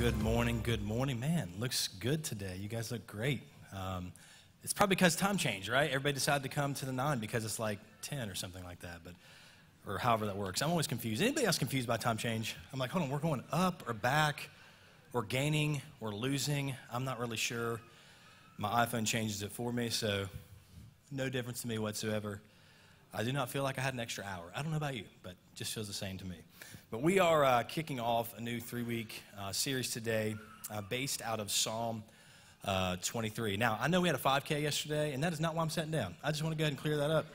Good morning, good morning. Man, looks good today. You guys look great. Um, it's probably because time changed, right? Everybody decided to come to the nine because it's like 10 or something like that, but or however that works. I'm always confused. Anybody else confused by time change? I'm like, hold on, we're going up or back, or gaining or losing. I'm not really sure. My iPhone changes it for me, so no difference to me whatsoever. I do not feel like I had an extra hour. I don't know about you, but just feels the same to me. But we are uh, kicking off a new three week uh, series today uh, based out of Psalm uh, 23. Now, I know we had a 5K yesterday, and that is not why I'm sitting down. I just want to go ahead and clear that up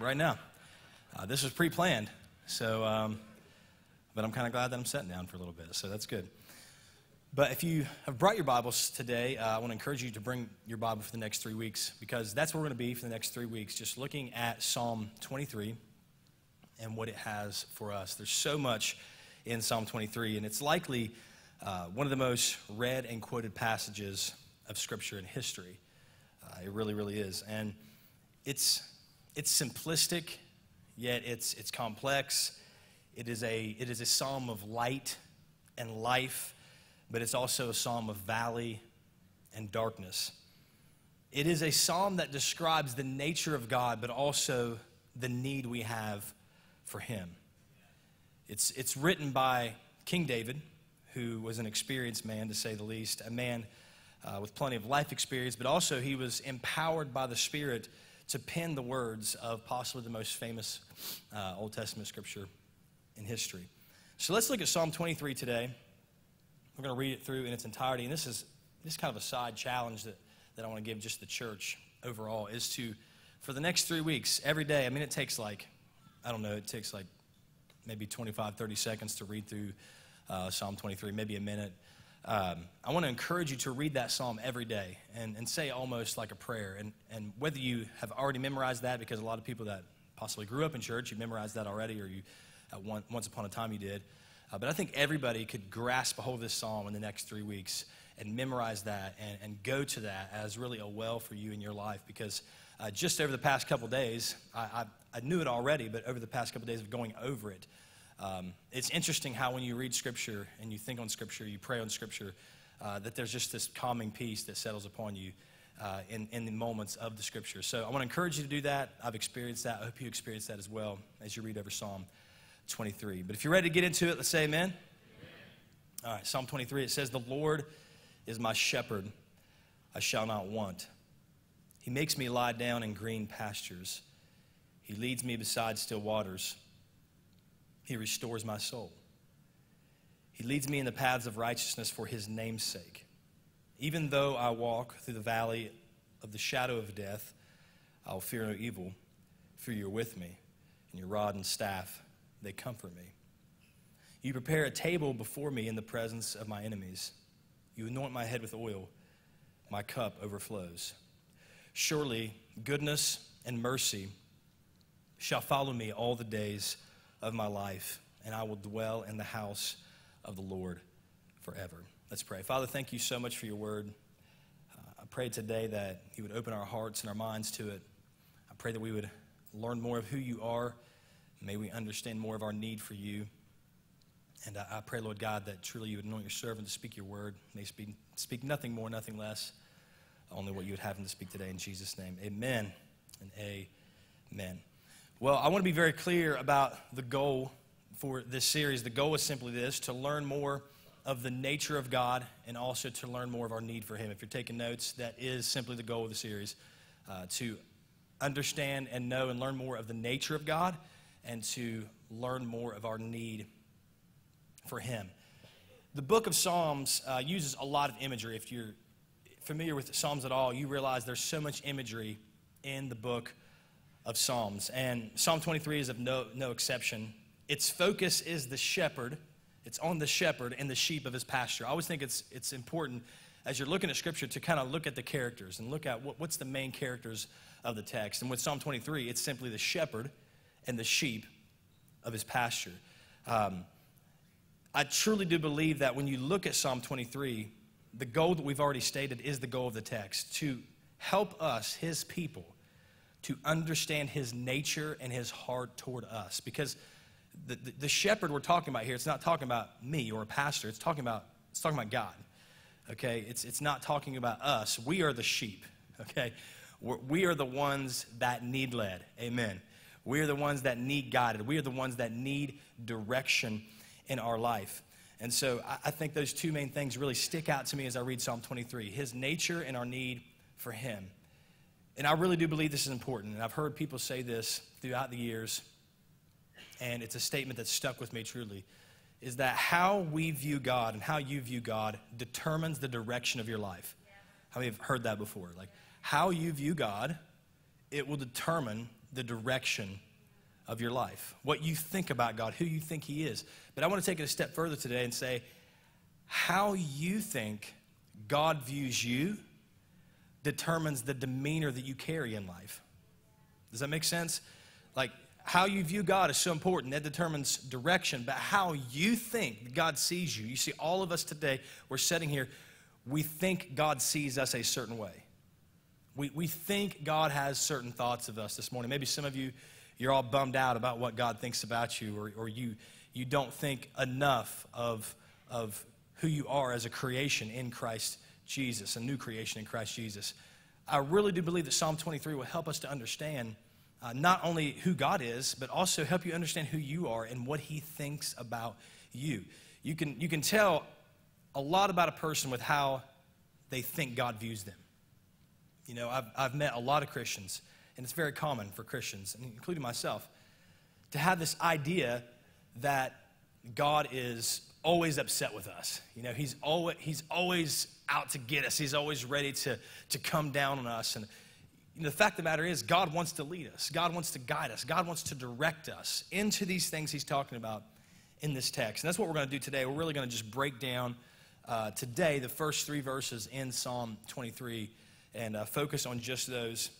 right now. Uh, this was pre planned, so, um, but I'm kind of glad that I'm sitting down for a little bit, so that's good. But if you have brought your Bibles today, uh, I want to encourage you to bring your Bible for the next three weeks because that's where we're going to be for the next three weeks, just looking at Psalm 23 and what it has for us. There's so much in Psalm 23, and it's likely uh, one of the most read and quoted passages of Scripture in history. Uh, it really, really is. And it's, it's simplistic, yet it's, it's complex. It is, a, it is a psalm of light and life, but it's also a psalm of valley and darkness. It is a psalm that describes the nature of God, but also the need we have for him. It's, it's written by King David, who was an experienced man, to say the least, a man uh, with plenty of life experience, but also he was empowered by the Spirit to pen the words of possibly the most famous uh, Old Testament scripture in history. So let's look at Psalm 23 today. We're going to read it through in its entirety. And this is, this is kind of a side challenge that, that I want to give just the church overall is to, for the next three weeks, every day, I mean, it takes like I don't know, it takes like maybe 25, 30 seconds to read through uh, Psalm 23, maybe a minute. Um, I want to encourage you to read that psalm every day and, and say almost like a prayer. And, and whether you have already memorized that, because a lot of people that possibly grew up in church, you memorized that already, or you at one, once upon a time you did. Uh, but I think everybody could grasp a hold of this psalm in the next three weeks and memorize that and, and go to that as really a well for you in your life because uh, just over the past couple days, I, I, I, knew it already, but over the past couple days of going over it, um, it's interesting how when you read Scripture and you think on Scripture, you pray on Scripture, uh, that there's just this calming peace that settles upon you uh, in, in the moments of the Scripture. So I want to encourage you to do that. I've experienced that. I hope you experience that as well as you read over Psalm 23. But if you're ready to get into it, let's say amen. amen. All right, Psalm 23, it says, The Lord is my shepherd, I shall not want. He makes me lie down in green pastures. He leads me beside still waters. He restores my soul. He leads me in the paths of righteousness for his name's sake. Even though I walk through the valley of the shadow of death, I will fear no evil, for you're with me, and your rod and staff, they comfort me. You prepare a table before me in the presence of my enemies. You anoint my head with oil, my cup overflows. Surely goodness and mercy shall follow me all the days of my life, and I will dwell in the house of the Lord forever. Let's pray. Father, thank you so much for your word. Uh, I pray today that you would open our hearts and our minds to it. I pray that we would learn more of who you are. May we understand more of our need for you. And I, I pray, Lord God, that truly you would anoint your servant to speak your word. May speak, speak nothing more, nothing less only what you would have him to speak today in Jesus' name. Amen and amen. Well, I want to be very clear about the goal for this series. The goal is simply this to learn more of the nature of God and also to learn more of our need for Him. If you're taking notes, that is simply the goal of the series uh, to understand and know and learn more of the nature of God and to learn more of our need for Him. The book of Psalms uh, uses a lot of imagery. If you're familiar with Psalms at all, you realize there's so much imagery in the book of Psalms. And Psalm 23 is of no, no exception. Its focus is the shepherd. It's on the shepherd and the sheep of his pasture. I always think it's, it's important as you're looking at Scripture to kind of look at the characters and look at what, what's the main characters of the text. And with Psalm 23, it's simply the shepherd and the sheep of his pasture. Um, I truly do believe that when you look at Psalm 23, the goal that we've already stated is the goal of the text to help us, his people, to understand his nature and his heart toward us. Because the, the, the, shepherd we're talking about here, it's not talking about me or a pastor, it's talking about It's talking about God. Okay? It's, it's not talking about us. We are the sheep. Okay? We're, we are the ones that need led. Amen. We are the ones that need guided. We are the ones that need direction in our life. And so I, I think those two main things really stick out to me as I read Psalm 23 His nature and our need for Him. And I really do believe this is important. And I've heard people say this throughout the years, and it's a statement that stuck with me truly is that how we view God and how you view God determines the direction of your life. How many have heard that before? Like, how you view God, it will determine the direction of your life. What you think about God, who you think He is. But I want to take it a step further today and say, how you think God views you determines the demeanor that you carry in life. Does that make sense? Like, how you view God is so important. That determines direction. But how you think God sees you, you see, all of us today, we're sitting here, we think God sees us a certain way. We, we think God has certain thoughts of us this morning. Maybe some of you, you're all bummed out about what God thinks about you, or, or you, you don't think enough of, of who you are as a creation in Christ Jesus, a new creation in Christ Jesus. I really do believe that Psalm 23 will help us to understand uh, not only who God is, but also help you understand who you are and what He thinks about you. You can, you can tell a lot about a person with how they think God views them. You know, I've, I've met a lot of Christians, and it's very common for Christians, including myself, to have this idea that God is always upset with us. You know, he's always, he's always out to get us. He's always ready to, to come down on us. And you know, the fact of the matter is, God wants to lead us. God wants to guide us. God wants to direct us into these things he's talking about in this text. And that's what we're going to do today. We're really going to just break down uh, today the first three verses in Psalm 23 and uh, focus on just those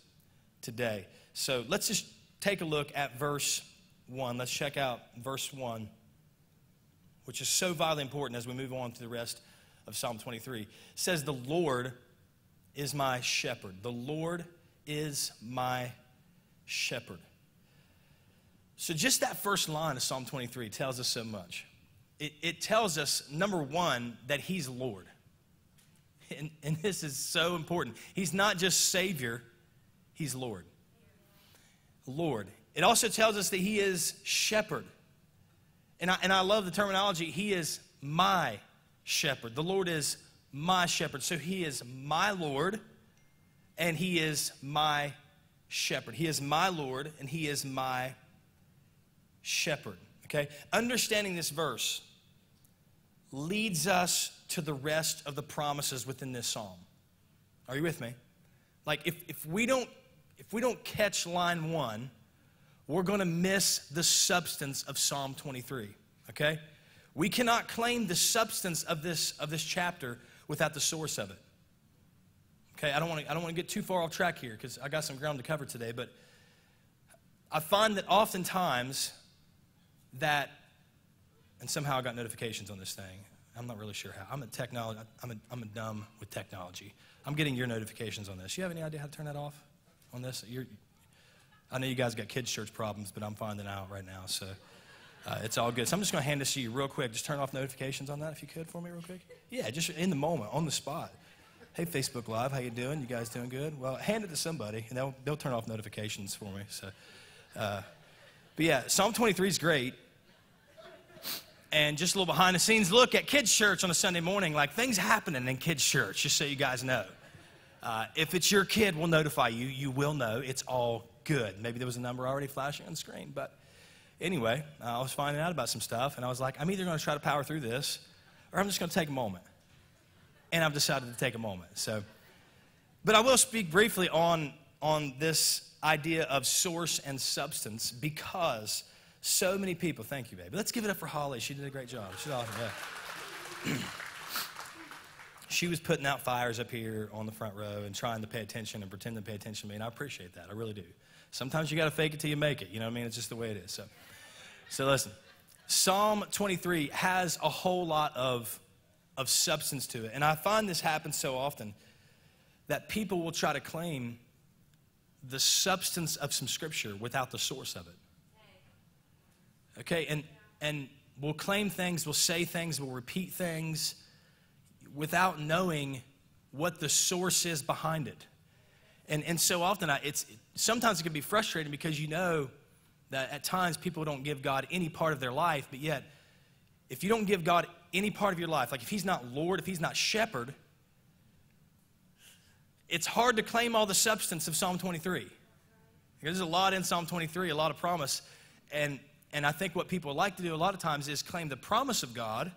today. So let's just take a look at verse 1. Let's check out verse 1 which is so vitally important as we move on to the rest of Psalm 23, says, The Lord is my shepherd. The Lord is my shepherd. So, just that first line of Psalm 23 tells us so much. It, it tells us, number one, that He's Lord. And, and this is so important. He's not just Savior, He's Lord. Lord. It also tells us that He is shepherd. And I, and I love the terminology. He is my shepherd. The Lord is my shepherd. So he is my Lord and he is my shepherd. He is my Lord and he is my shepherd. Okay? Understanding this verse leads us to the rest of the promises within this psalm. Are you with me? Like if, if we don't if we don't catch line one, we're going to miss the substance of Psalm 23, okay? We cannot claim the substance of this, of this chapter without the source of it. Okay, I don't want to, I don't want to get too far off track here because I got some ground to cover today, but I find that oftentimes that, and somehow I got notifications on this thing. I'm not really sure how. I'm a technology, I'm a, I'm a dumb with technology. I'm getting your notifications on this. You have any idea how to turn that off on this? You're, I know you guys got kids' church problems, but I'm finding out right now, so uh, it's all good. So I'm just going to hand this to you real quick. Just turn off notifications on that if you could for me real quick. Yeah, just in the moment, on the spot. Hey, Facebook Live, how you doing? You guys doing good? Well, hand it to somebody, and they'll, they'll turn off notifications for me. So, uh, but yeah, Psalm 23 is great. And just a little behind the scenes look at kids' church on a Sunday morning, like things happening in kids' church, just so you guys know. Uh, if it's your kid, we'll notify you. You will know it's all good. Maybe there was a number already flashing on the screen. But anyway, I was finding out about some stuff, and I was like, I'm either going to try to power through this, or I'm just going to take a moment. And I've decided to take a moment. So, but I will speak briefly on, on this idea of source and substance because so many people, thank you, baby. Let's give it up for Holly. She did a great job. She's awesome. Yeah. she was putting out fires up here on the front row and trying to pay attention and pretend to pay attention to me, and I appreciate that. I really do. Sometimes you got to fake it till you make it. You know what I mean? It's just the way it is. So, so listen. Psalm 23 has a whole lot of, of substance to it. And I find this happens so often that people will try to claim the substance of some scripture without the source of it. Okay, and and we'll claim things, we'll say things, we'll repeat things, without knowing what the source is behind it. And, and so often, I, it's, sometimes it can be frustrating because you know that at times people don't give God any part of their life, but yet, if you don't give God any part of your life, like if He's not Lord, if He's not shepherd, it's hard to claim all the substance of Psalm 23. There's a lot in Psalm 23, a lot of promise. And, and I think what people like to do a lot of times is claim the promise of God,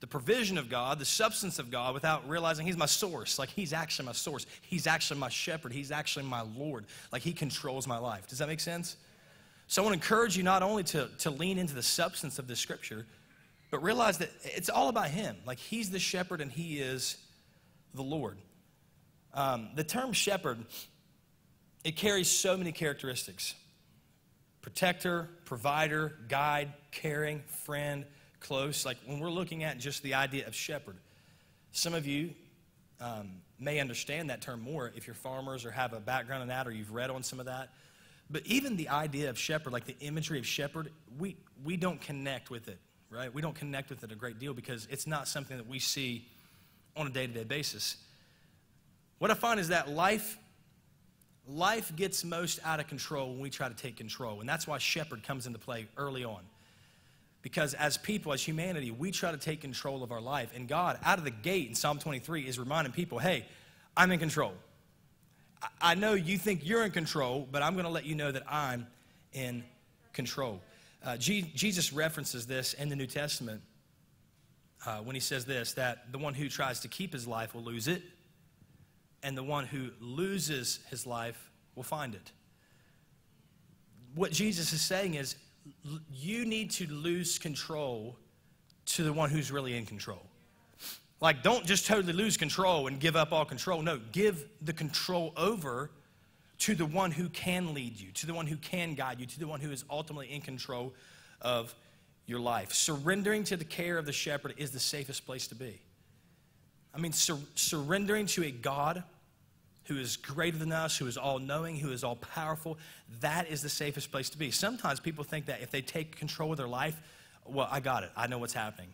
the provision of God, the substance of God without realizing He's my source. Like He's actually my source. He's actually my shepherd. He's actually my Lord. Like He controls my life. Does that make sense? So I want to encourage you not only to, to lean into the substance of this scripture, but realize that it's all about Him. Like He's the shepherd and He is the Lord. Um, the term shepherd, it carries so many characteristics protector, provider, guide, caring, friend, close. Like when we're looking at just the idea of shepherd, some of you um, may understand that term more if you're farmers or have a background in that or you've read on some of that. But even the idea of shepherd, like the imagery of shepherd, we, we don't connect with it, right? We don't connect with it a great deal because it's not something that we see on a day to day basis. What I find is that life, life gets most out of control when we try to take control. And that's why shepherd comes into play early on. Because as people, as humanity, we try to take control of our life. And God, out of the gate in Psalm 23, is reminding people hey, I'm in control. I know you think you're in control, but I'm going to let you know that I'm in control. Uh, G- Jesus references this in the New Testament uh, when he says this that the one who tries to keep his life will lose it, and the one who loses his life will find it. What Jesus is saying is, you need to lose control to the one who's really in control. Like, don't just totally lose control and give up all control. No, give the control over to the one who can lead you, to the one who can guide you, to the one who is ultimately in control of your life. Surrendering to the care of the shepherd is the safest place to be. I mean, sur- surrendering to a God who is greater than us, who is all knowing, who is all powerful, that is the safest place to be. Sometimes people think that if they take control of their life, well, I got it, I know what's happening.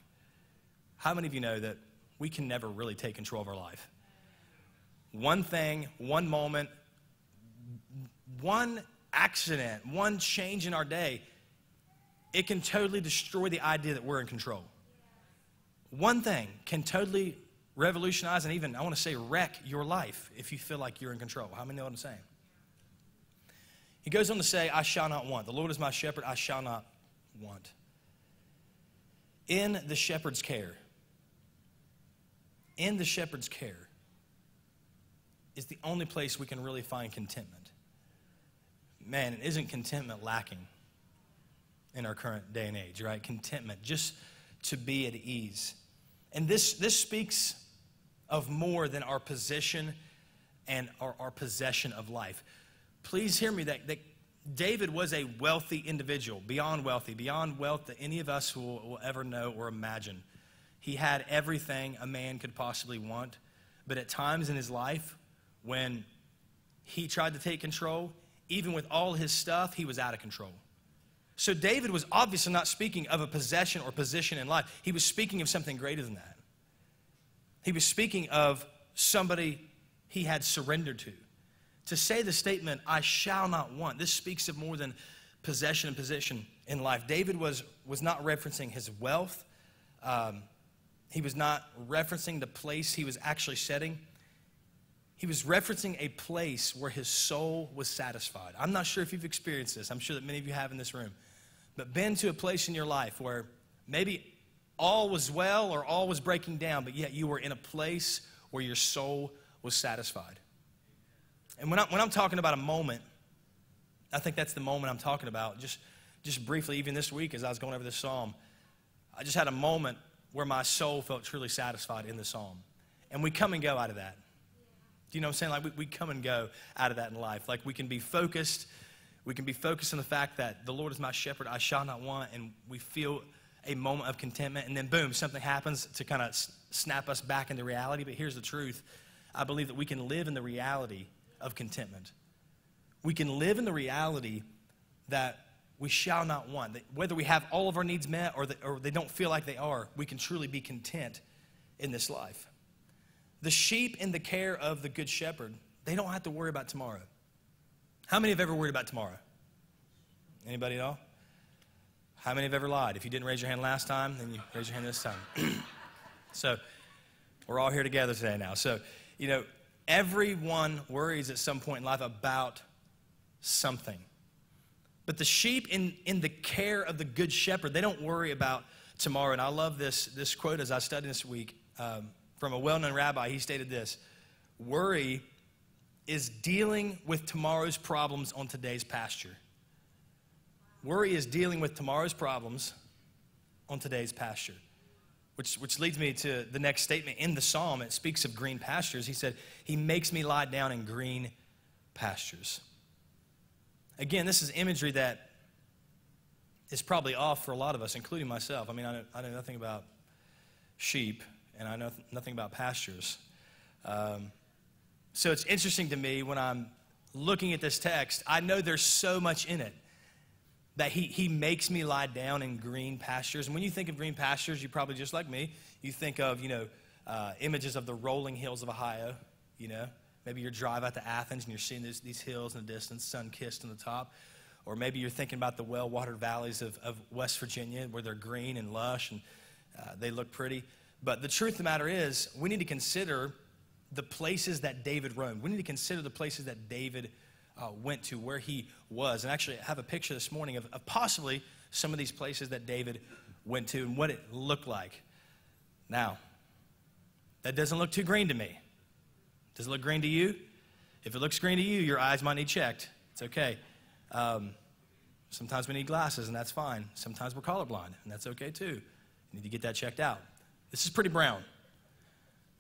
How many of you know that we can never really take control of our life? One thing, one moment, one accident, one change in our day, it can totally destroy the idea that we're in control. One thing can totally revolutionize and even, I want to say, wreck your life if you feel like you're in control. How many know what I'm saying? He goes on to say, I shall not want. The Lord is my shepherd, I shall not want. In the shepherd's care, in the shepherd's care is the only place we can really find contentment. Man, isn't contentment lacking in our current day and age, right? Contentment, just to be at ease. And this, this speaks of more than our position and our, our possession of life. Please hear me that, that David was a wealthy individual, beyond wealthy, beyond wealth that any of us will, will ever know or imagine. He had everything a man could possibly want, but at times in his life, when he tried to take control, even with all his stuff, he was out of control. So David was obviously not speaking of a possession or position in life. He was speaking of something greater than that. He was speaking of somebody he had surrendered to. To say the statement, I shall not want, this speaks of more than possession and position in life. David was, was not referencing his wealth, um, he was not referencing the place he was actually setting. He was referencing a place where his soul was satisfied. I'm not sure if you've experienced this. I'm sure that many of you have in this room. But been to a place in your life where maybe all was well or all was breaking down, but yet you were in a place where your soul was satisfied. And when, I, when I'm talking about a moment, I think that's the moment I'm talking about. Just, just briefly, even this week as I was going over this psalm, I just had a moment where my soul felt truly satisfied in the psalm. And we come and go out of that. Do you know what I'm saying? Like we, we come and go out of that in life. Like we can be focused. We can be focused on the fact that the Lord is my shepherd, I shall not want, and we feel a moment of contentment, and then boom, something happens to kind of snap us back into reality. But here's the truth I believe that we can live in the reality of contentment. We can live in the reality that we shall not want. That whether we have all of our needs met or, or they don't feel like they are, we can truly be content in this life. The sheep in the care of the good shepherd, they don't have to worry about tomorrow. How many have ever worried about tomorrow? Anybody at all? How many have ever lied? If you didn't raise your hand last time, then you raise your hand this time. so we're all here together today now. So, you know, everyone worries at some point in life about something. But the sheep in, in the care of the good shepherd, they don't worry about tomorrow. And I love this, this quote as I studied this week um, from a well known rabbi. He stated this Worry is dealing with tomorrow's problems on today's pasture. Worry is dealing with tomorrow's problems on today's pasture. Which, which leads me to the next statement in the psalm. It speaks of green pastures. He said, He makes me lie down in green pastures. Again, this is imagery that is probably off for a lot of us, including myself. I mean, I know, I know nothing about sheep, and I know nothing about pastures. Um, so it's interesting to me when I'm looking at this text, I know there's so much in it that he, he makes me lie down in green pastures. And when you think of green pastures, you probably just like me, you think of, you know, uh, images of the rolling hills of Ohio, you know. Maybe you're driving out to Athens and you're seeing this, these hills in the distance, sun kissed on the top. Or maybe you're thinking about the well watered valleys of, of West Virginia where they're green and lush and uh, they look pretty. But the truth of the matter is, we need to consider the places that David roamed. We need to consider the places that David uh, went to, where he was. And actually, I have a picture this morning of, of possibly some of these places that David went to and what it looked like. Now, that doesn't look too green to me. Does it look green to you? If it looks green to you, your eyes might need checked. It's okay. Um, sometimes we need glasses, and that's fine. Sometimes we're colorblind, and that's okay too. You need to get that checked out. This is pretty brown.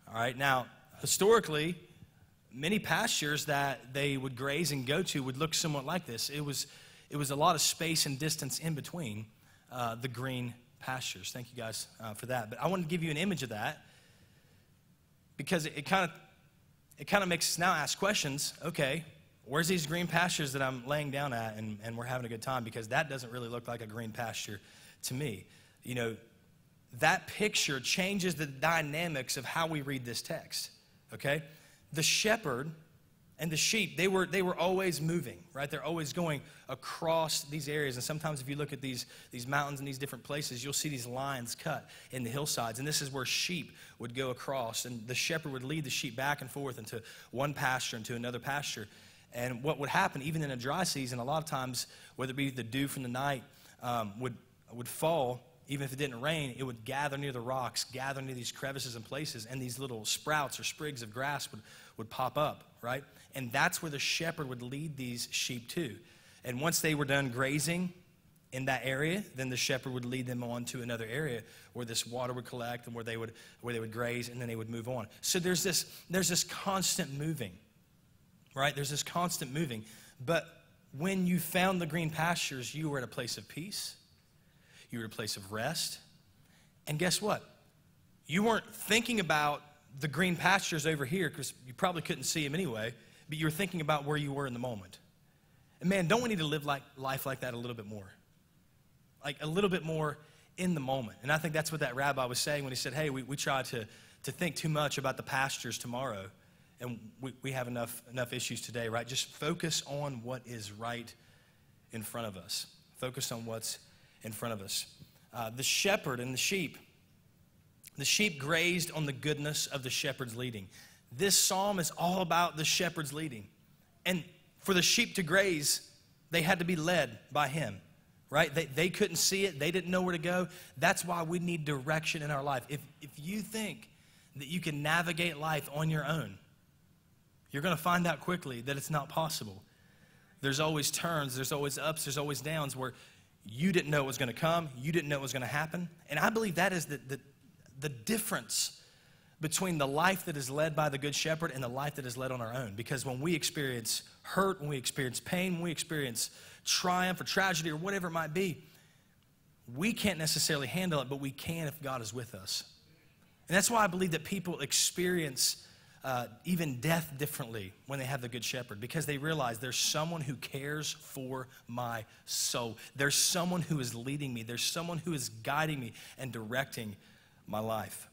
All right, now, historically, many pastures that they would graze and go to would look somewhat like this. It was, it was a lot of space and distance in between uh, the green pastures. Thank you guys uh, for that. But I wanted to give you an image of that because it, kind of it kind of makes us now ask questions. Okay, where's these green pastures that I'm laying down at and, and we're having a good time? Because that doesn't really look like a green pasture to me. You know, that picture changes the dynamics of how we read this text. Okay? The shepherd and the sheep they were they were always moving right? They're always going across these areas. And sometimes if you look at these these mountains and these different places you'll see these lines cut in the hillsides. And this is where sheep would go across. And the shepherd would lead the sheep back and forth into one pasture into another pasture. And what would happen even in a dry season a lot of times whether it be the dew from the night um, would would fall. Even if it didn't rain, it would gather near the rocks, gather near these crevices and places, and these little sprouts or sprigs of grass would, would pop up, right? And that's where the shepherd would lead these sheep to. And once they were done grazing in that area, then the shepherd would lead them on to another area where this water would collect and where they would, where they would graze, and then they would move on. So there's this, there's this constant moving, right? There's this constant moving. But when you found the green pastures, you were at a place of peace you were at a place of rest. And guess what? You weren't thinking about the green pastures over here because you probably couldn't see them anyway, but you were thinking about where you were in the moment. And man, don't we need to live like life like that a little bit more? Like a little bit more in the moment. And I think that's what that rabbi was saying when he said, hey, we, we try to, to think too much about the pastures tomorrow, and we, we have enough, enough issues today, right? Just focus on what is right in front of us. Focus on what's in front of us. Uh, the shepherd and the sheep. The sheep grazed on the goodness of the shepherd's leading. This psalm is all about the shepherd's leading. And for the sheep to graze, they had to be led by him, right? They, they couldn't see it, they didn't know where to go. That's why we need direction in our life. If, if you think that you can navigate life on your own, you're going to find out quickly that it's not possible. There's always turns, there's always ups, there's always downs where you didn't know it was going to come. You didn't know it was going to happen. And I believe that is the, the, the difference between the life that is led by the Good Shepherd and the life that is led on our own. Because when we experience hurt, when we experience pain, when we experience triumph or tragedy or whatever it might be, we can't necessarily handle it, but we can if God is with us. And that's why I believe that people experience uh, even death differently when they have the Good Shepherd because they realize there's someone who cares for my soul. There's someone who is leading me, there's someone who is guiding me and directing my life.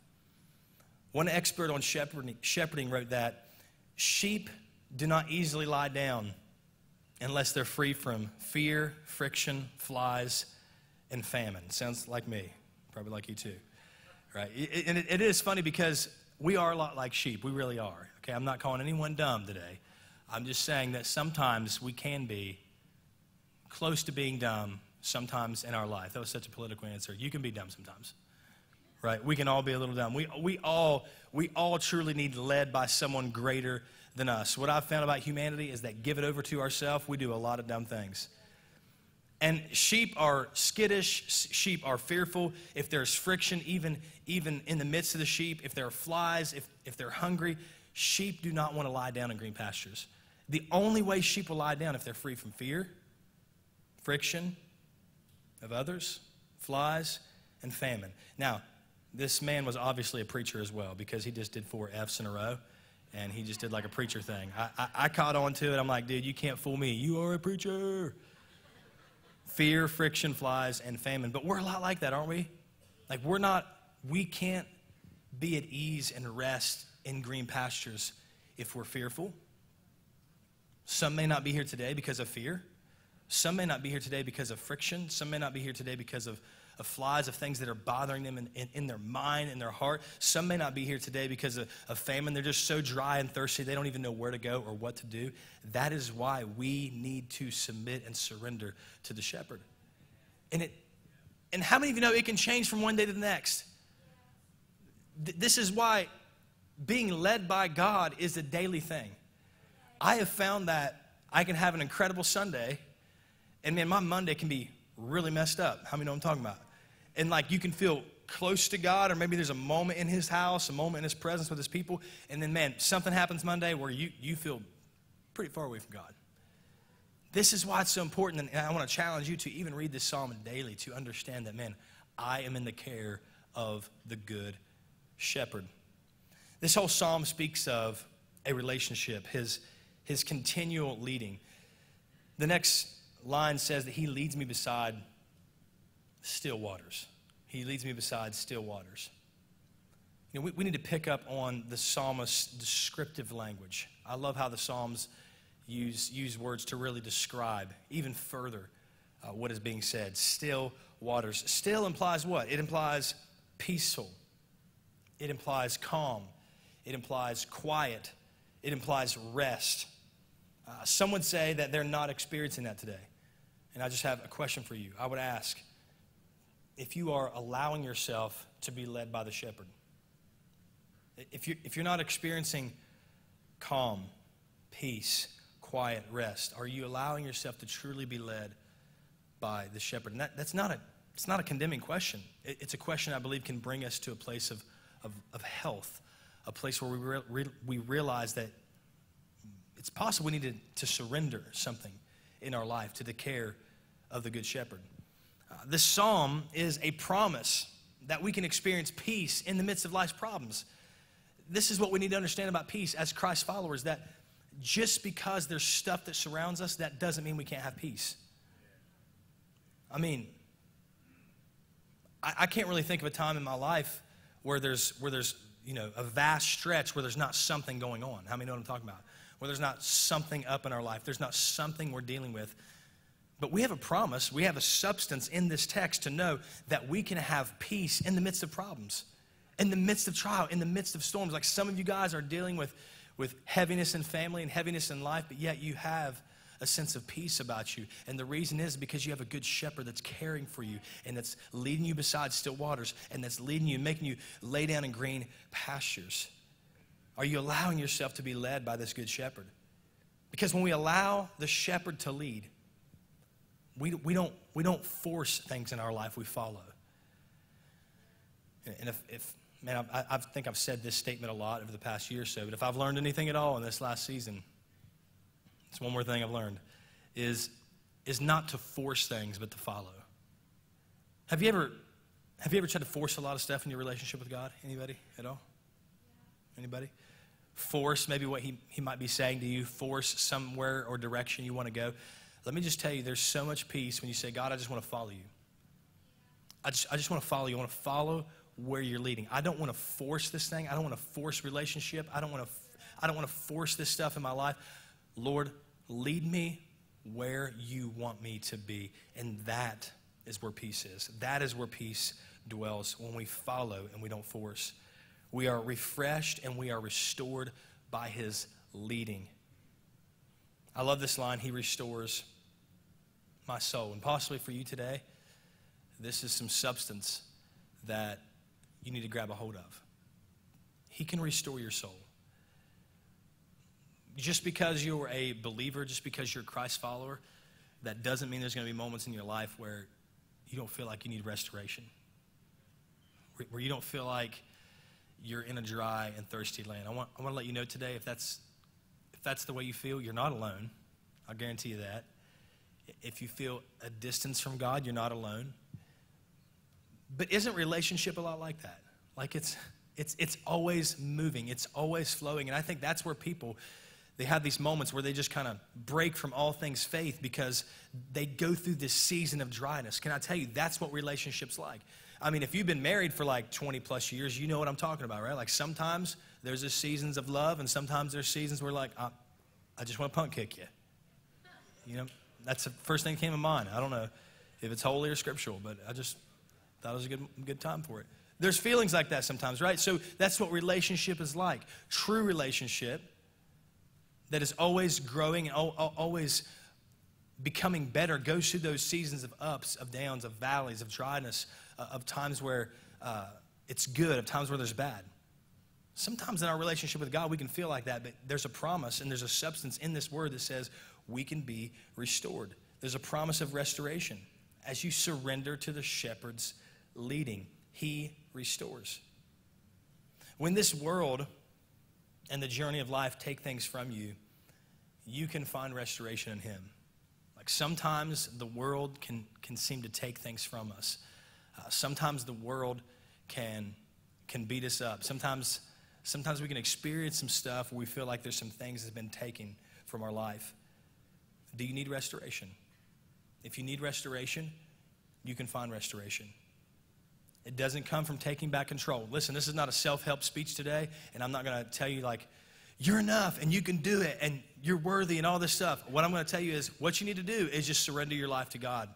One expert on shepherding, shepherding wrote that sheep do not easily lie down unless they're free from fear, friction, flies, and famine. Sounds like me, probably like you too, right? And it, it is funny because we are a lot like sheep. We really are. Okay, I'm not calling anyone dumb today. I'm just saying that sometimes we can be close to being dumb sometimes in our life. That was such a political answer. You can be dumb sometimes. Right? We can all be a little dumb. We, we, all, we all truly need led by someone greater than us. What I've found about humanity is that give it over to ourselves, we do a lot of dumb things. And sheep are skittish, sheep are fearful. If there's friction, even, even in the midst of the sheep, if there are flies, if, if they're hungry, sheep do not want to lie down in green pastures. The only way sheep will lie down if they're free from fear, friction of others, flies, and famine. Now, this man was obviously a preacher as well because he just did four F's in a row and he just did like a preacher thing. I, I, I caught on to it. I'm like, dude, you can't fool me. You are a preacher. Fear, friction, flies, and famine. But we're a lot like that, aren't we? Like, we're not, we can't be at ease and rest in green pastures if we're fearful. Some may not be here today because of fear. Some may not be here today because of friction. Some may not be here today because of of flies, of things that are bothering them in, in, in, their mind, in their heart. Some may not be here today because of, of famine. They're just so dry and thirsty, they don't even know where to go or what to do. That is why we need to submit and surrender to the shepherd. And, it, and how many of you know it can change from one day to the next? This is why being led by God is a daily thing. I have found that I can have an incredible Sunday, and man, my Monday can be really messed up. How many know I'm talking about? And like you can feel close to God, or maybe there's a moment in His house, a moment in His presence with His people, and then, man, something happens Monday where you, you feel pretty far away from God. This is why it's so important, and I want to challenge you to even read this psalm daily to understand that, man, I am in the care of the good shepherd. This whole psalm speaks of a relationship, his, his continual leading. The next line says that he leads me beside still waters. He leads me beside still waters. You know, we, we need to pick up on the psalmist's descriptive language. I love how the Psalms use, use words to really describe even further uh, what is being said. Still waters. Still implies what? It implies peaceful, it implies calm, it implies quiet, it implies rest. Uh, some would say that they're not experiencing that today. And I just have a question for you. I would ask if you are allowing yourself to be led by the shepherd. If you're, if you're not experiencing calm, peace, quiet, rest, are you allowing yourself to truly be led by the shepherd? And that, that's not a, it's not a condemning question. It, it's a question I believe can bring us to a place of, of, of health, a place where we, re, we realize that it's possible we need to, to surrender something in our life to the care of the Good Shepherd Uh, this psalm is a promise that we can experience peace in the midst of life's problems. This is what we need to understand about peace as Christ followers that just because there's stuff that surrounds us, that doesn't mean we can't have peace. I mean, I, I can't really think of a time in my life where there's, where there's you know, a vast stretch where there's not something going on. How many know what I'm talking about? Where there's not something up in our life, there's not something we're dealing with but we have a promise, we have a substance in this text to know that we can have peace in the midst of problems, in the midst of trial, in the midst of storms. Like some of you guys are dealing with, with heaviness in family and heaviness in life, but yet you have a sense of peace about you. And the reason is because you have a good shepherd that's caring for you and that's leading you beside still waters and that's leading you, making you lay down in green pastures. Are you allowing yourself to be led by this good shepherd? Because when we allow the shepherd to lead, we, we, don't, we don't force things in our life, we follow. And if, if man, I, I think I've said this statement a lot over the past year or so, but if I've learned anything at all in this last season, it's one more thing I've learned is, is not to force things, but to follow. Have you ever have you ever tried to force a lot of stuff in your relationship with God? Anybody at all? Anybody? Force maybe what he, he might be saying to you, force somewhere or direction you want to go. Let me just tell you, there's so much peace when you say, God, I just want to follow you. I just, I just want to follow you. I want to follow where you're leading. I don't want to force this thing. I don't want to force relationship. I don't want to I don't want to force this stuff in my life. Lord, lead me where you want me to be. And that is where peace is. That is where peace dwells when we follow and we don't force. We are refreshed and we are restored by his leading. I love this line He restores my soul. And possibly for you today, this is some substance that you need to grab a hold of. He can restore your soul. Just because you're a believer, just because you're a Christ follower, that doesn't mean there's going to be moments in your life where you don't feel like you need restoration, where you don't feel like you're in a dry and thirsty land. I want, I want to let you know today if that's, that's the way you feel, you're not alone. I'll guarantee you that. If you feel a distance from God, you're not alone. But isn't relationship a lot like that? Like it's, it's, it's always moving, it's always flowing. And I think that's where people, they have these moments where they just kind of break from all things faith because they go through this season of dryness. Can I tell you, that's what relationships like. I mean, if you've been married for like 20 plus years, you know what I'm talking about, right? Like sometimes there's just seasons of love, and sometimes there's seasons where like, I, I just want to punk kick you. You know, that's the first thing that came to mind. I don't know if it's holy or scriptural, but I just thought it was a good, good time for it. There's feelings like that sometimes, right? So that's what relationship is like. True relationship that is always growing and always becoming better goes through those seasons of ups, of downs, of valleys, of dryness, uh, of times where uh, it's good, of times where there's bad. Sometimes in our relationship with God, we can feel like that, but there's a promise and there's a substance in this word that says we can be restored. There's a promise of restoration. As you surrender to the shepherd's leading, he restores. When this world and the journey of life take things from you, you can find restoration in Him. Like sometimes the world can, can seem to take things from us. Uh, sometimes the world can, can beat us up. Sometimes, sometimes we can experience some stuff where we feel like there's some things that have been taken from our life. Do you need restoration? If you need restoration, you can find restoration. It doesn't come from taking back control. Listen, this is not a self help speech today, and I'm not going to tell you, like, you're enough and you can do it and you're worthy and all this stuff. What I'm going to tell you is what you need to do is just surrender your life to God.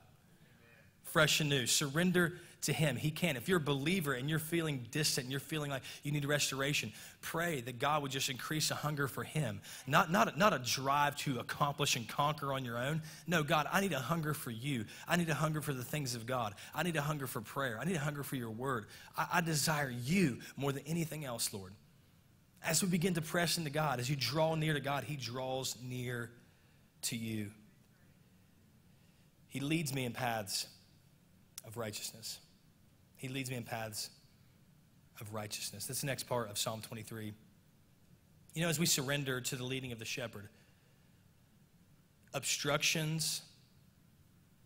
Fresh and new. Surrender to Him. He can. If you're a believer and you're feeling distant and you're feeling like you need restoration, pray that God would just increase a hunger for Him. Not, not, not a drive to accomplish and conquer on your own. No, God, I need a hunger for you. I need a hunger for the things of God. I need a hunger for prayer. I need a hunger for your word. I, I desire you more than anything else, Lord. As we begin to press into God, as you draw near to God, He draws near to you. He leads me in paths of righteousness. He leads me in paths of righteousness. That's the next part of Psalm 23. You know, as we surrender to the leading of the shepherd, obstructions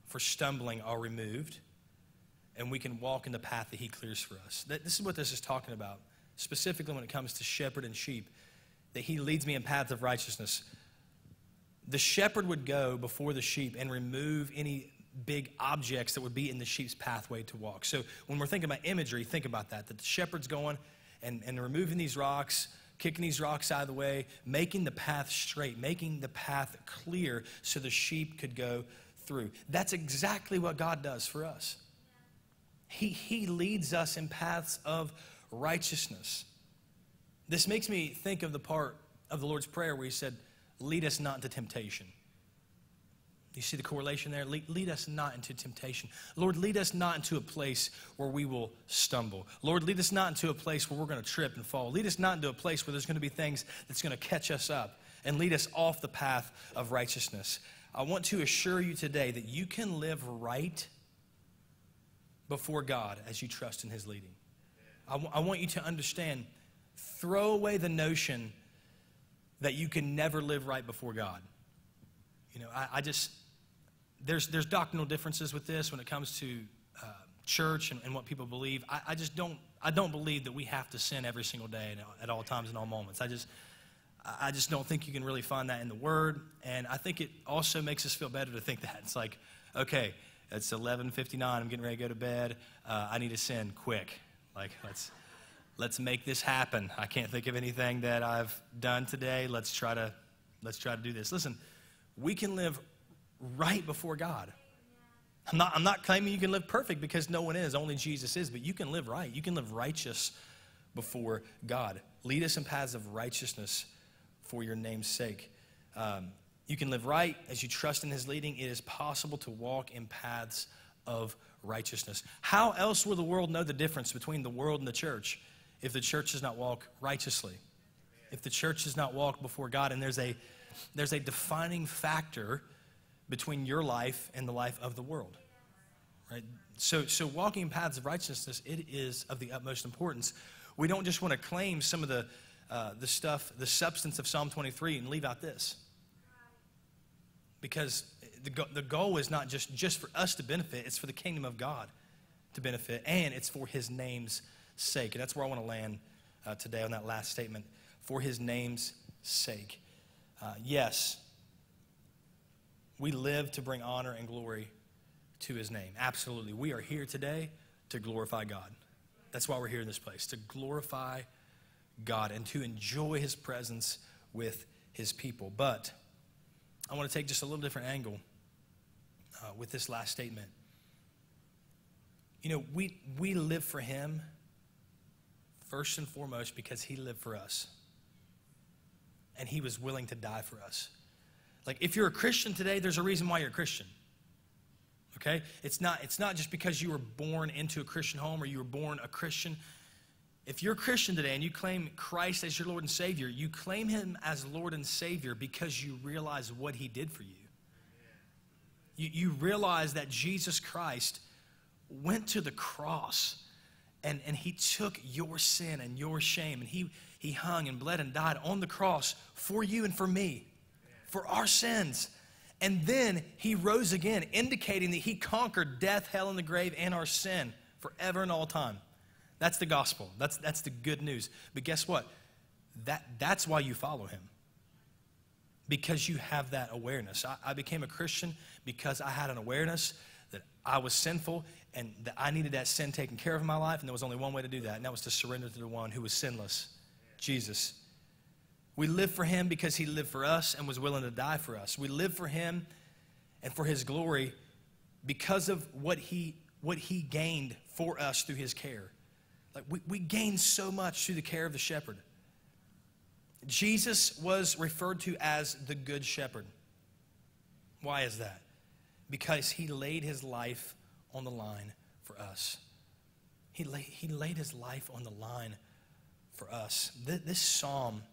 for stumbling are removed, and we can walk in the path that he clears for us. That, This is what this is talking about, specifically when it comes to shepherd and sheep, that he leads me in paths of righteousness. The shepherd would go before the sheep and remove any big objects that would be in the sheep's pathway to walk. So when we're thinking about imagery, think about that. That the shepherd's going and, and removing these rocks, kicking these rocks out of the way, making the path straight, making the path clear so the sheep could go through. That's exactly what God does for us. He, he leads us in paths of righteousness. This makes me think of the part of the Lord's Prayer where He said, Lead us not into temptation. You see the correlation there? Lead, lead, us not into temptation. Lord, lead us not into a place where we will stumble. Lord, lead us not into a place where we're going to trip and fall. Lead us not into a place where there's going to be things that's going to catch us up and lead us off the path of righteousness. I want to assure you today that you can live right before God as you trust in His leading. I, w- I want you to understand, throw away the notion that you can never live right before God. You know, I, I just, there's, there's doctrinal differences with this when it comes to uh, church and, and, what people believe. I, I, just don't, I don't believe that we have to sin every single day and at all times and all moments. I just, I just don't think you can really find that in the Word. And I think it also makes us feel better to think that. It's like, okay, it's 11.59, I'm getting ready to go to bed. Uh, I need to sin quick. Like, let's, let's make this happen. I can't think of anything that I've done today. Let's try to, let's try to do this. Listen, we can live right before God. I'm not, I'm not claiming you can live perfect because no one is, only Jesus is, but you can live right. You can live righteous before God. Lead us in paths of righteousness for your name's sake. Um, you can live right as you trust in his leading. It is possible to walk in paths of righteousness. How else will the world know the difference between the world and the church if the church does not walk righteously? If the church does not walk before God, and there's a, there's a defining factor between your life and the life of the world. Right? So, so walking in paths of righteousness, it is of the utmost importance. We don't just want to claim some of the, uh, the stuff, the substance of Psalm 23 and leave out this. Because the, go- the goal is not just, just for us to benefit, it's for the kingdom of God to benefit, and it's for his name's sake. And that's where I want to land uh, today on that last statement. For his name's sake. Uh, yes, we live to bring honor and glory to his name. Absolutely. We are here today to glorify God. That's why we're here in this place, to glorify God and to enjoy his presence with his people. But I want to take just a little different angle uh, with this last statement. You know, we, we live for him first and foremost because he lived for us. And he was willing to die for us. Like, if you're a Christian today, there's a reason why you're a Christian. Okay? It's not, it's not just because you were born into a Christian home or you were born a Christian. If you're a Christian today and you claim Christ as your Lord and Savior, you claim Him as Lord and Savior because you realize what He did for you. You, you realize that Jesus Christ went to the cross and, and He took your sin and your shame and he, he hung and bled and died on the cross for you and for me for our sins. And then he rose again, indicating that he conquered death, hell, and the grave and our sin forever and all time. That's the gospel. That's, that's the good news. But guess what? That, that's why you follow him. Because you have that awareness. I, I became a Christian because I had an awareness that I was sinful and that I needed that sin taken care of in my life. And there was only one way to do that, and that was to surrender to the one who was sinless Jesus. We live for him because he lived for us and was willing to die for us. We live for him and for his glory because of what he, what he gained for us through his care. Like we, we gain so much through the care of the shepherd. Jesus was referred to as the good shepherd. Why is that? Because he laid his life on the line for us. He, lay, he laid his life on the line for us. This, this psalm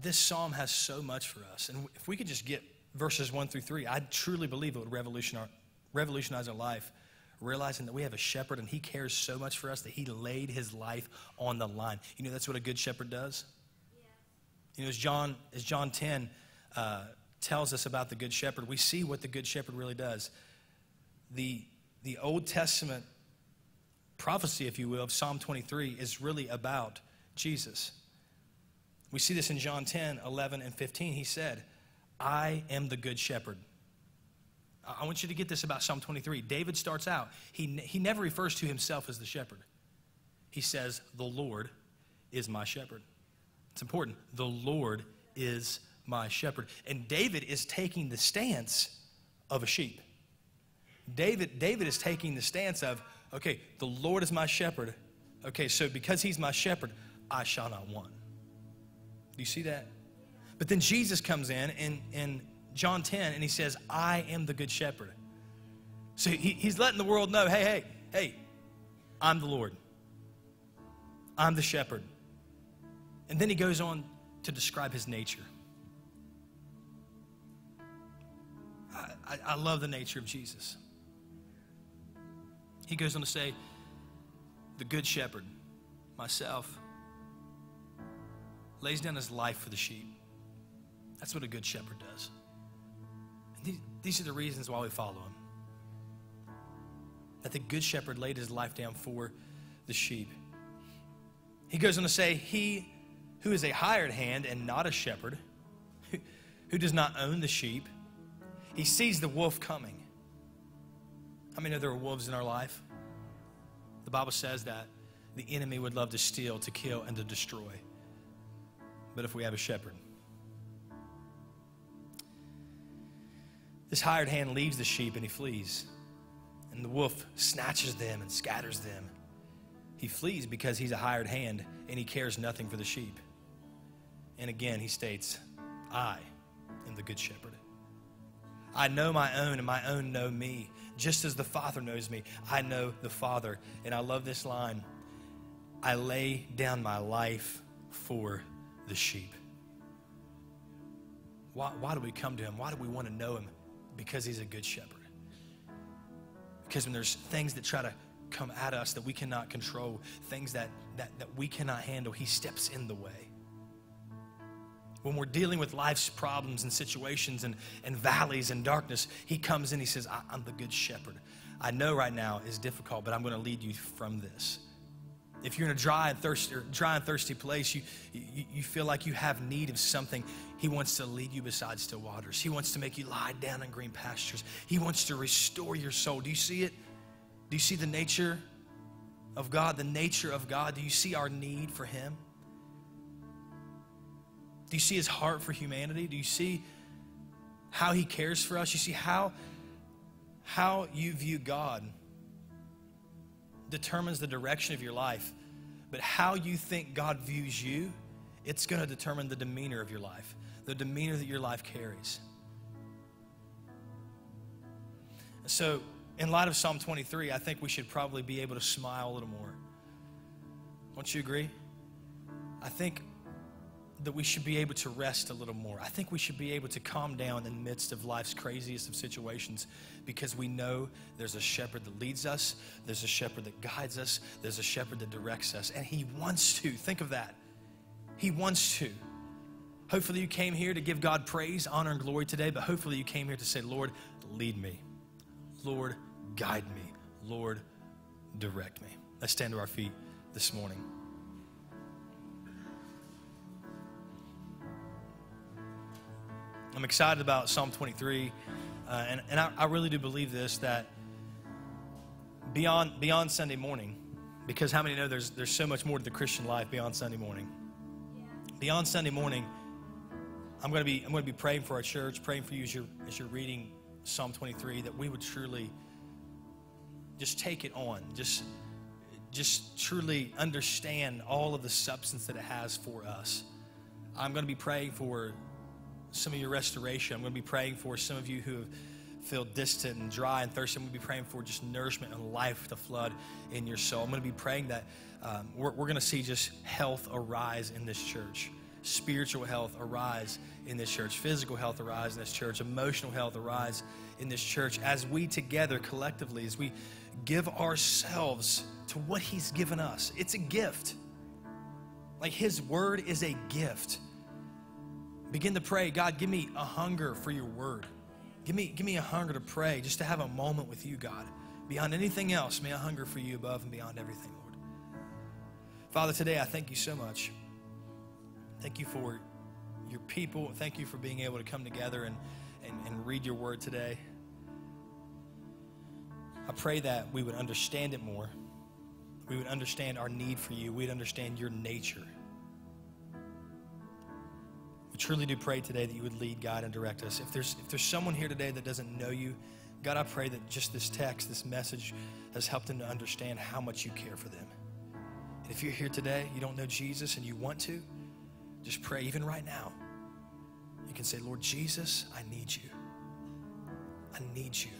this psalm has so much for us. And if we could just get verses 1 through 3, I truly believe it would revolutionize our, revolutionize our life, realizing that we have a shepherd and he cares so much for us that he laid his life on the line. You know, that's what a good shepherd does. Yeah. You know, as John, as John 10 uh, tells us about the good shepherd, we see what the good shepherd really does. The, the Old Testament prophecy, if you will, of Psalm 23 is really about Jesus. We see this in John 10, 11, and 15. He said, I am the good shepherd. I want you to get this about Psalm 23. David starts out, he, he never refers to himself as the shepherd. He says, The Lord is my shepherd. It's important. The Lord is my shepherd. And David is taking the stance of a sheep. David, David is taking the stance of, okay, the Lord is my shepherd. Okay, so because he's my shepherd, I shall not want. Do you see that? But then Jesus comes in in, in John 10 and he says, I am the good shepherd. So he, he's letting the world know hey, hey, hey, I'm the Lord. I'm the shepherd. And then he goes on to describe his nature. I, I, I love the nature of Jesus. He goes on to say, the good shepherd, myself, lays down his life for the sheep. That's what a good shepherd does. These, these are the reasons why we follow him. That the good shepherd laid his life down for the sheep. He goes on to say, He who is a hired hand and not a shepherd, who, who does not own the sheep, he sees the wolf coming. How many know there are wolves in our life? The Bible says that the enemy would love to steal, to kill, and to destroy. But if we have a shepherd, this hired hand leaves the sheep and he flees. And the wolf snatches them and scatters them. He flees because he's a hired hand and he cares nothing for the sheep. And again, he states, I am the good shepherd. I know my own, and my own know me. Just as the Father knows me, I know the Father. And I love this line I lay down my life for the sheep. Why, why do we come to him? Why do we want to know him? Because he's a good shepherd. Because when there's things that try to come at us that we cannot control, things that, that, that we cannot handle, he steps in the way. When we're dealing with life's problems and situations and, and valleys and darkness, he comes in, he says, I'm the good shepherd. I know right now is difficult, but I'm going to lead you from this. If you're in a dry and thirsty, dry and thirsty place, you, you, you feel like you have need of something, He wants to lead you beside still waters. He wants to make you lie down in green pastures. He wants to restore your soul. Do you see it? Do you see the nature of God, the nature of God? Do you see our need for Him? Do you see His heart for humanity? Do you see how He cares for us? You see how, how you view God determines the direction of your life, but how you think God views you, it's going to determine the demeanor of your life, the demeanor that your life carries. So, in light of Psalm 23, I think we should probably be able to smile a little more. Don't you agree? I think that we should be able to rest a little more. I think we should be able to calm down in the midst of life's craziest of situations because we know there's a shepherd that leads us, there's a shepherd that guides us, there's a shepherd that directs us, and he wants to. Think of that. He wants to. Hopefully, you came here to give God praise, honor, and glory today, but hopefully, you came here to say, Lord, lead me. Lord, guide me. Lord, direct me. Let's stand to our feet this morning. I'm excited about Psalm 23, uh, and, and I, I really do believe this that beyond, beyond Sunday morning, because how many know there's, there's so much more to the Christian life beyond Sunday morning? Yeah. Beyond Sunday morning, I'm going to be I'm going to be praying for our church, praying for you as you're as you're reading Psalm 23, that we would truly just take it on, just just truly understand all of the substance that it has for us. I'm going to be praying for some of your restoration. I'm going to be praying for some of you who have feel distant and dry and thirsty. I'm going to be praying for just nourishment and life to flood in your soul. I'm going to be praying that um, we're, we're going to see just health arise in this church. Spiritual health arise in this church, physical health arise in this church, emotional health arise in this church as we together collectively, as we give ourselves to what He's given us. It's a gift. Like His Word is a gift. Begin to pray, God, give me a hunger for your word. Give me, give me a hunger to pray, just to have a moment with you, God. Beyond anything else, may I hunger for you above and beyond everything, Lord. Father, today I thank you so much. Thank you for your people. Thank you for being able to come together and, and, and read your word today. I pray that we would understand it more. We would understand our need for you. We'd understand your nature truly do pray today that you would lead, guide, and direct us. If there's, if there's someone here today that doesn't know you, God, I pray that just this text, this message, has helped them to understand how much you care for them. And if you're here today, you don't know Jesus, and you want to, just pray even right now. You can say, Lord Jesus, I need you. I need you.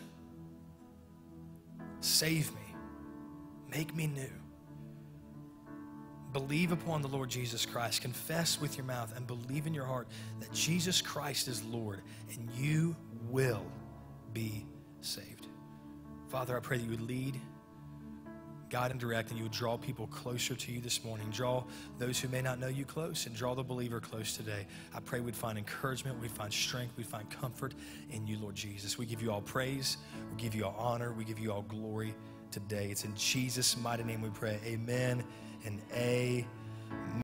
Save me. Make me new believe upon the Lord Jesus Christ, confess with your mouth, and believe in your heart that Jesus Christ is Lord, and you will be saved. Father, I pray that you would lead, guide, and direct, and you would draw people closer to you this morning. Draw those who may not know you close, and draw the believer close today. I pray we'd find encouragement, we'd find strength, we'd find comfort in you, Lord Jesus. We give you all praise, we give you all honor, we give you all glory today. It's in Jesus' mighty name we pray. Amen and amen.